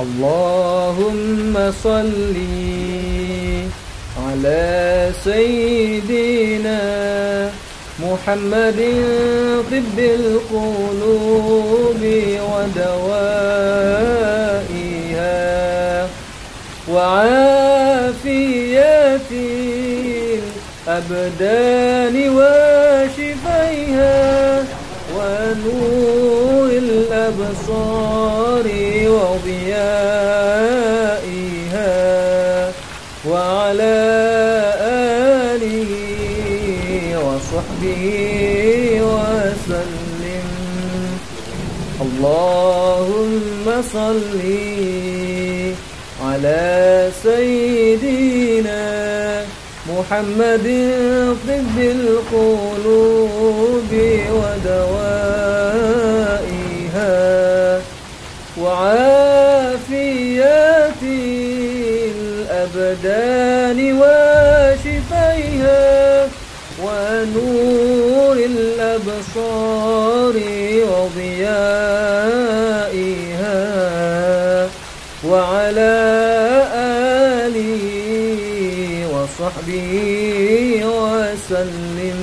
اللهم صل على سيدنا محمد طب القلوب ودوائها وعافية الأبدان وشفيها ونور الأبصار وضيائها وعلى آله وصحبه وسلم. اللهم صل على سيدنا محمد طب القلوب ودوائها وعافيات الأبدان وشفيها ونور الأبصار وضيائها وعلى آله وصحبه وسلم.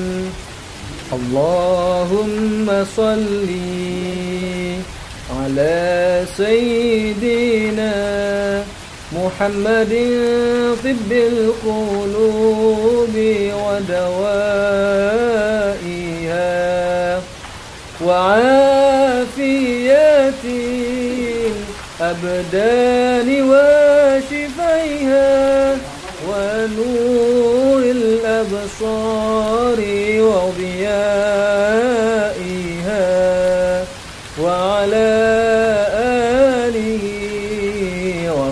اللهم صل على سيدنا محمد طب القلوب ودوائها وعافية الأبدان وشفيها ونور الأبصار وضيائها وعلى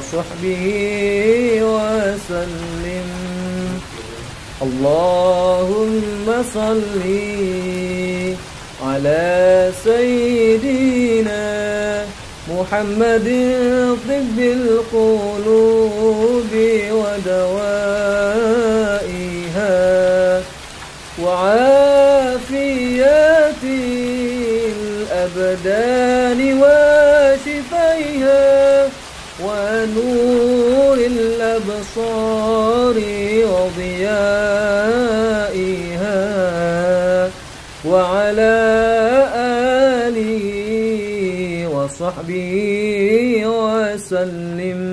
وصحبه وسلم. اللهم صل على سيدنا محمد طب القلوب ودوائها وعافيات الأبدان وشفيها ونور الأبصار وضيائها وعلى آله وصحبه وسلم.